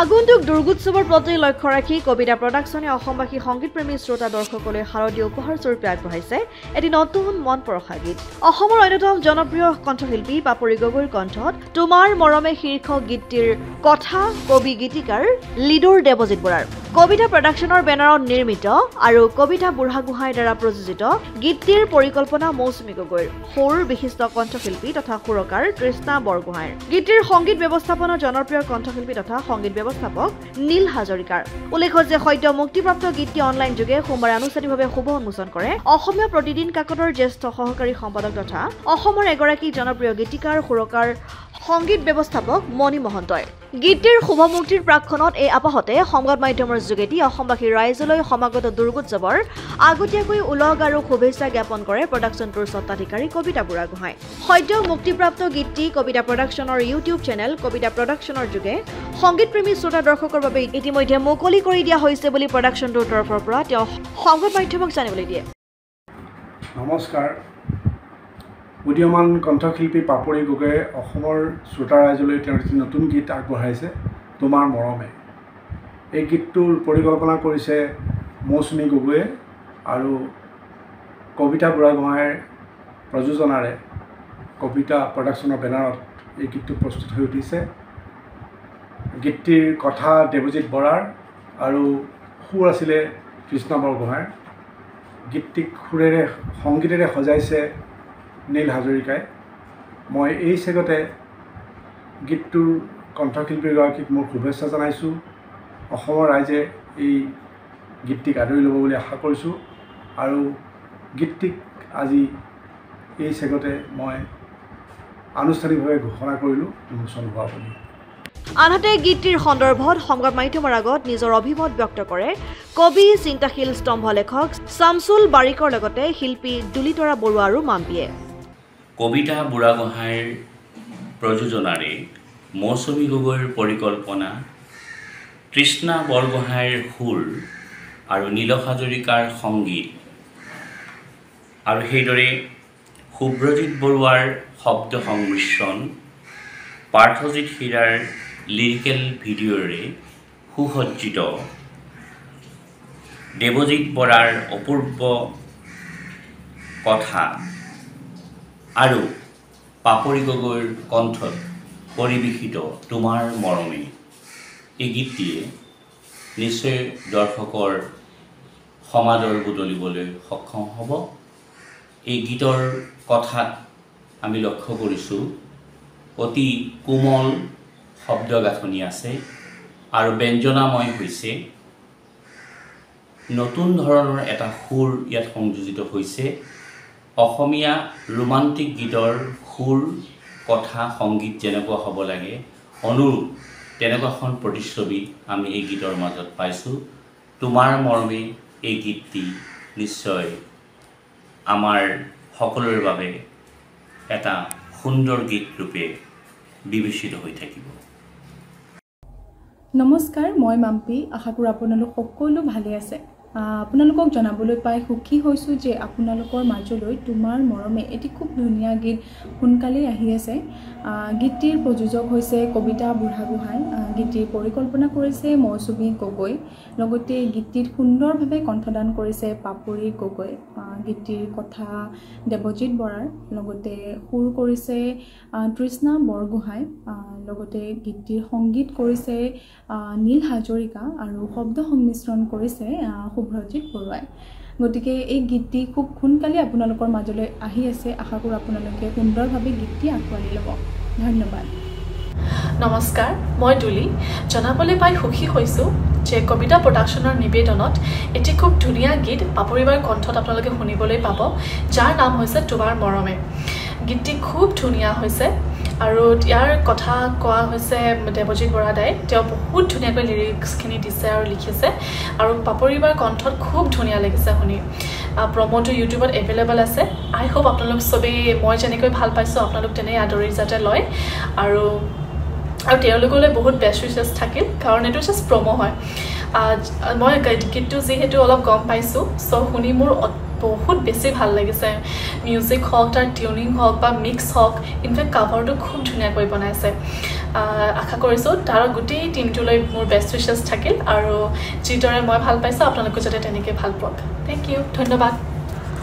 আগন্তুক দুৰ্গোৎসৱৰ প্ৰতি লক্ষ্য ৰাখি কবিতা প্ৰডাকশ্যনে অসমবাসী সংগীতপ্ৰেমী শ্ৰোতা দৰ্শকলৈ শাৰদীয় উপহাৰস্বৰূপে আগবঢ়াইছে এটি নতুন মন পৰশা গীত। অসমৰ অন্যতম জনপ্ৰিয় কণ্ঠশিল্পী পাপৰি গগৈৰ কণ্ঠত তোমাৰ মৰমে শীৰ্ষক গীতটিৰ কথা কবি গীতিকাৰ লিডৰ দেৱজিৎ বৰাৰ। কবিতা প্ৰডাকশ্যনৰ বেনাৰত নিৰ্মিত আৰু কবিতা বুঢ়াগোহাঁইৰ দ্বাৰা প্ৰযোজিত গীতটিৰ পৰিকল্পনা মৌচুমী গগৈৰ সৌৰ বিশিষ্ট কণ্ঠশিল্পী তথা সুৰকাৰ কৃষ্ণা বৰগোহাঁইৰ। গীতটিৰ সংগীত ব্যৱস্থাপনা জনপ্ৰিয় কণ্ঠশিল্পী তথা সংগীত ব্যৱস্থাপক নীল হাজৰিকাৰ। উল্লেখ্য যে সদ্য মুক্তিপ্ৰাপ্ত গীতটি অনলাইন যোগে সোমবাৰে আনুষ্ঠানিকভাৱে শুভ উন্মোচন কৰে। অসমীয়া প্ৰতিদিন কাকতৰ জ্যেষ্ঠ সহকাৰী সম্পাদক তথা অসমৰ এগৰাকী জনপ্ৰিয় গীতিকাৰ সুৰকাৰ সংগীত ব্যৱস্থাপক মণি মহন্তই। গীতটিৰ শুভমুক্তিৰ প্ৰাক্ষণত এই আপাহতে সংবাদ মাধ্যমৰ যোগেদি অসমবাসীৰ ৰাইজলৈ সমাগত দুৰ্গোৎসৱৰ আগতীয়াকৈ ওলগ আৰু শুভেচ্ছা জ্ঞাপন কৰে প্ৰডাকশ্যনটোৰ স্বত্বাধিকাৰী কবিতা বুঢ়াগোহাঁই। সদ্য মুক্তিপ্ৰাপ্ত গীতটি কবিতা প্ৰডাকশ্যনৰ ইউটিউব চেনেল কবিতা প্ৰডাকশ্যনৰ যোগে সংগীতপ্ৰেমী শ্ৰোতা দৰ্শকৰ বাবে ইতিমধ্যে মুকলি কৰি দিয়া হৈছে বুলি প্ৰডাকশ্যনটোৰ তৰফৰ পৰা তেওঁ সংবাদ মাধ্যমক জানিবলৈ দিয়ে। নমস্কাৰ। উদীয়মান কণ্ঠশিল্পী পাপৰি গগৈয়ে অসমৰ শ্ৰোতা ৰাইজলৈ তেওঁৰ এটি নতুন গীত আগবঢ়াইছে তোমাৰ মৰমে এই গীতটোৰ পৰিকল্পনা কৰিছে মৌচুমী গগৈয়ে আৰু কবিতা বুঢ়াগোহাঁইৰ প্ৰযোজনাৰে কবিতা প্ৰডাকশ্যনৰ বেনাৰত এই গীতটো প্ৰস্তুত হৈ উঠিছে। গীতটিৰ কথা দেৱজিৎ বৰাৰ আৰু সুৰ আছিলে কৃষ্ণ বৰগোহাঁইৰ। গীতটিক সুৰেৰে সংগীতেৰে সজাইছে নীল হাজৰিকাই। মই এই চেগতে গীতটোৰ কণ্ঠশিল্পীগৰাকীক মোৰ শুভেচ্ছা জনাইছোঁ। অসমৰ ৰাইজে এই গীতটিক আদৰি ল'ব বুলি আশা কৰিছোঁ। আৰু গীতটিক আজি এই চেগতে মই আনুষ্ঠানিকভাৱে ঘোষণা কৰিলোঁ। উন্মোচন হোৱা বুলি। আনহাতে গীতটিৰ সন্দৰ্ভত সংবাদ মাধ্যমৰ আগত নিজৰ অভিমত ব্যক্ত কৰে কবি চিন্তাশীল স্তম্ভ লেখক শামছুল বাৰিকৰ লগতে শিল্পী দুলিতৰা বৰুৱা আৰু মাম্পীয়ে। কবিতা বুঢ়াগোহাঁইৰ প্ৰযোজনাৰে মৌচুমী গগৈৰ পৰিকল্পনা তৃষ্ণা বৰগোহাঁইৰ সুৰ আৰু নীল হাজৰিকাৰ সংগীত। আৰু সেইদৰে শুভ্ৰজিৎ বৰুৱাৰ শব্দ সংমিশ্ৰণ পাৰ্থজিৎ হীৰাৰ লিৰিকেল ভিডিঅ'ৰে সুসজ্জিত। দেৱজিৎ বৰাৰ অপূৰ্ব কথা। আৰু পাপৰি গগৈৰ কণ্ঠত পৰিৱেশিত তোমাৰ মৰমে এই গীতটিয়ে নিশ্চয় দৰ্শকৰ সমাদৰ বুটলিবলৈ সক্ষম হ'ব। এই গীতৰ কথাত আমি লক্ষ্য কৰিছোঁ অতি কোমল শব্দ গাঁথনি আছে আৰু ব্যঞ্জনাময় হৈছে। নতুন ধৰণৰ এটা সুৰ ইয়াত সংযোজিত হৈছে। অসমীয়া ৰোমান্টিক গীতৰ সুৰ কথা সংগীত যেনেকুৱা হ'ব লাগে অনুৰূপ তেনেকুৱা এখন প্ৰতিচ্ছবি আমি এই গীতৰ মাজত পাইছোঁ। তোমাৰ মৰমে এই গীতটি নিশ্চয় আমাৰ সকলোৰে বাবে এটা সুন্দৰ গীত ৰূপে বিবেচিত হৈ থাকিব। নমস্কাৰ মই মাম্পী। আশা কৰোঁ আপোনালোক সকলো ভালে আছে। আপোনালোকক জনাবলৈ পাই সুখী হৈছোঁ যে আপোনালোকৰ মাজলৈ তোমাৰ মৰমে এটি খুব ধুনীয়া গীত সোনকালেই আহি আছে। গীতটিৰ প্ৰযোজক হৈছে কবিতা বুঢ়াগোহাঁই। গীতটিৰ পৰিকল্পনা কৰিছে মৌচুমী গগৈ। লগতে গীতটিত সুন্দৰভাৱে কণ্ঠদান কৰিছে পাপৰি গগৈ। গীতটিৰ কথা দেৱজিৎ বৰাৰ। লগতে সুৰ কৰিছে তৃষ্ণা বৰগোহাঁই। লগতে গীতটিৰ সংগীত কৰিছে নীল হাজৰিকা। আৰু শব্দ সংমিশ্ৰণ কৰিছে শুভ্ৰজিৎ বৰুৱাই। গতিকে এই গীতটি খুব সোনকালে আপোনালোকৰ মাজলৈ আহি আছে। আশা কৰোঁ আপোনালোকে সুন্দৰভাৱে গীতটি আঁকোৱালি ল'ব। ধন্যবাদ। নমস্কাৰ মই দুলি জনাবলৈ পাই সুখী হৈছোঁ যে কবিতা প্ৰডাকশ্যনৰ নিবেদনত এটি খুব ধুনীয়া গীত পাপৰিবাৰ কণ্ঠত আপোনালোকে শুনিবলৈ পাব যাৰ নাম হৈছে তোমাৰ মৰমে। গীতটি খুব ধুনীয়া হৈছে। আৰু ইয়াৰ কথা কোৱা হৈছে দেৱজিৎ বৰাদাই। তেওঁ বহুত ধুনীয়াকৈ লিৰিক্সখিনি দিছে আৰু লিখিছে। আৰু পাপৰিবাৰ কণ্ঠত খুব ধুনীয়া লাগিছে শুনি। প্ৰম'টো ইউটিউবত এভেইলেবল আছে। আই হোপ আপোনালোক চবেই মই যেনেকৈ ভাল পাইছোঁ আপোনালোক তেনেই আদৰি যাতে লয়। আৰু আৰু তেওঁলোকলৈ বহুত বেষ্ট উইচেছ থাকিল কাৰণ এইটো জাষ্ট প্ৰম' হয়। মই গীতটো যিহেতু অলপ গম পাইছোঁ চ' শুনি মোৰ বহুত বেছি ভাল লাগিছে। মিউজিক হওক তাৰ টিউনিং হওক বা মিক্স হওক ইনফেক্ট কাভাৰটো খুব ধুনীয়াকৈ বনাইছে। আশা কৰিছোঁ তাৰ গোটেই টিমটোলৈ মোৰ বেষ্ট উইচেছ থাকিল আৰু যিদৰে মই ভাল পাইছোঁ আপোনালোকে যাতে তেনেকৈ ভাল পাওক। থেংক ইউ ধন্যবাদ।